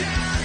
it